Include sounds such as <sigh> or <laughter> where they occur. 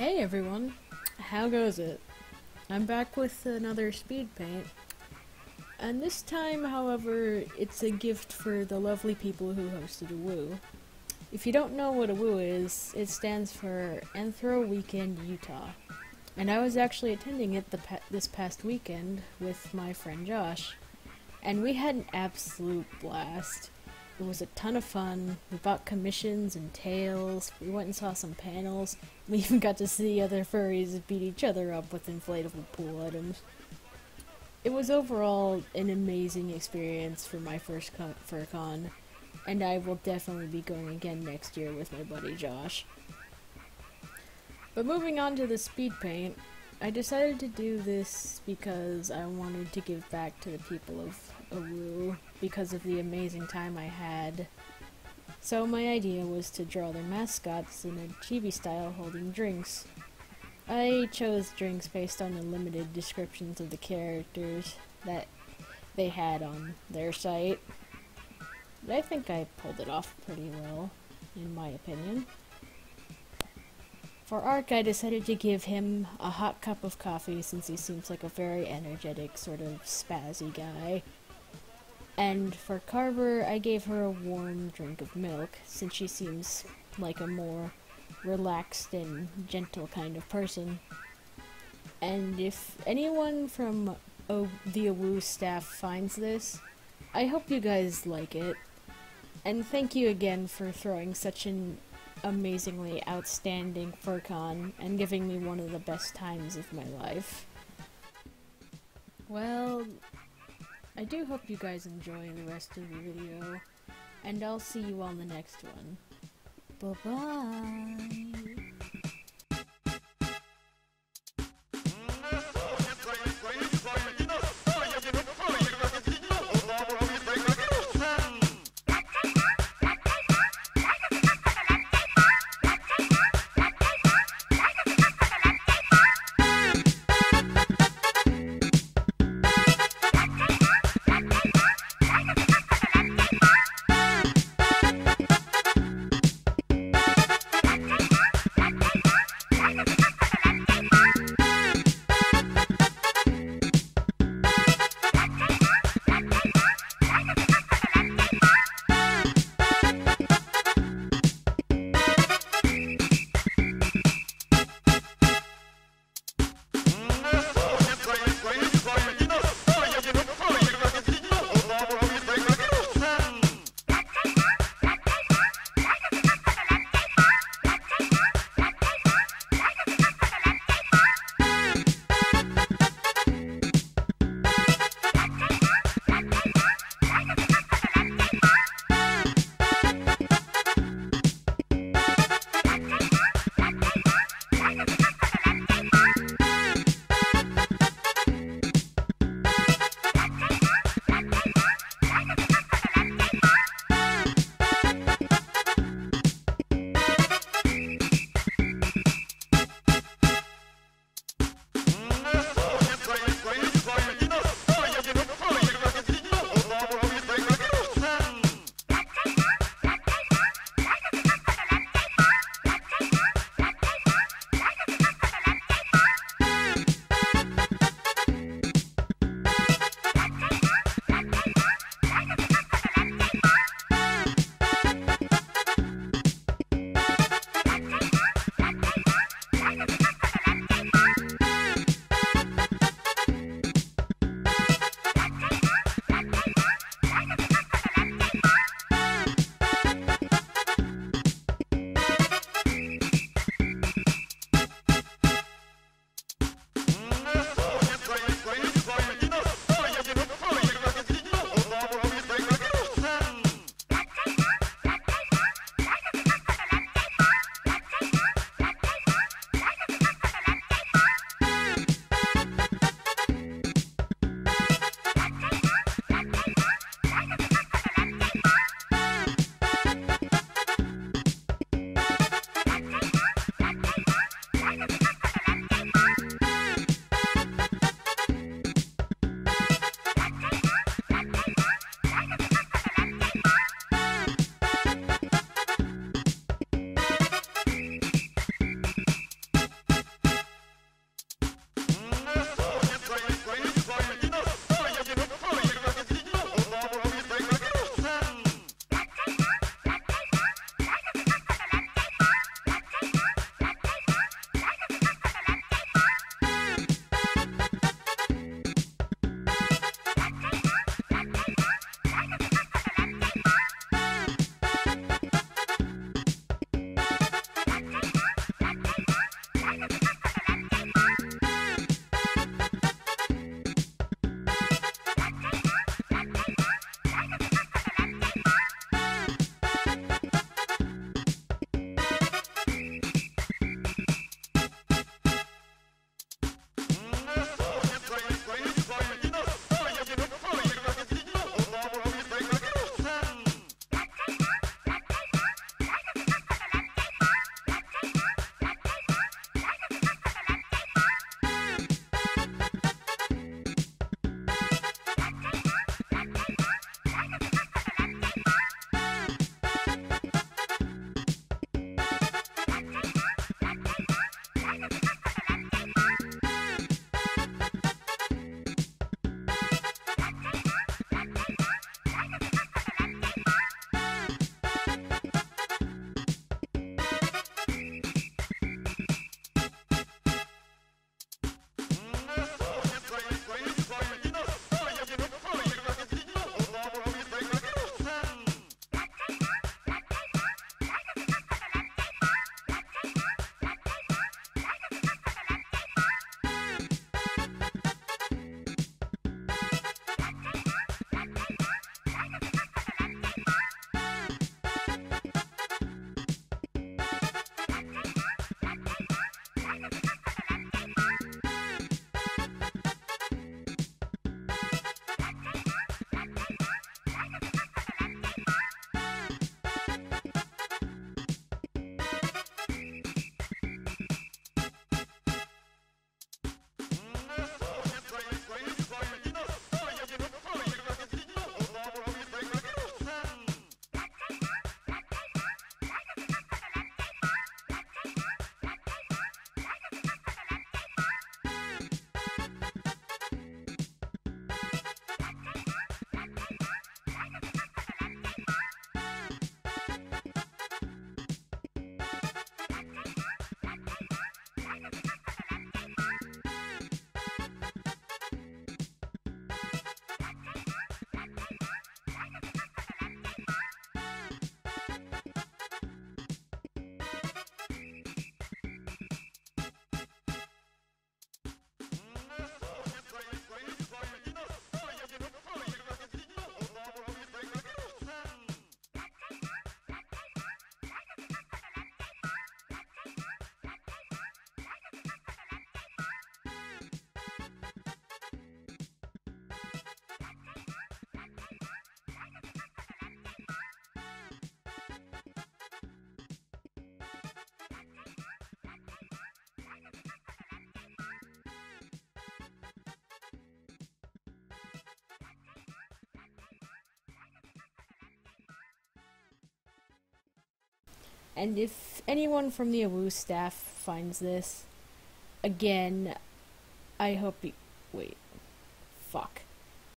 Hey everyone, how goes it? I'm back with another speed paint. And this time, however, it's a gift for the lovely people who hosted Awu. If you don't know what Awu is, it stands for Anthro Weekend Utah. And I was actually attending it pa this past weekend with my friend Josh. And we had an absolute blast. It was a ton of fun. We bought commissions and tails. We went and saw some panels. We <laughs> even got to see other furries beat each other up with inflatable pool items. It was overall an amazing experience for my first FurCon, and I will definitely be going again next year with my buddy Josh. But moving on to the speed paint, I decided to do this because I wanted to give back to the people of Awu because of the amazing time I had. So my idea was to draw their mascots in a chibi style holding drinks. I chose drinks based on the limited descriptions of the characters that they had on their site. But I think I pulled it off pretty well, in my opinion. For Ark, I decided to give him a hot cup of coffee since he seems like a very energetic, sort of spazzy guy. And for Carver, I gave her a warm drink of milk, since she seems like a more relaxed and gentle kind of person. And if anyone from o the AWU staff finds this, I hope you guys like it. And thank you again for throwing such an amazingly outstanding FurCon and giving me one of the best times of my life. Well, I do hope you guys enjoy the rest of the video, and I'll see you on the next one. Bye-bye! And if anyone from the AWU staff finds this, again, I hope you. Wait. Fuck.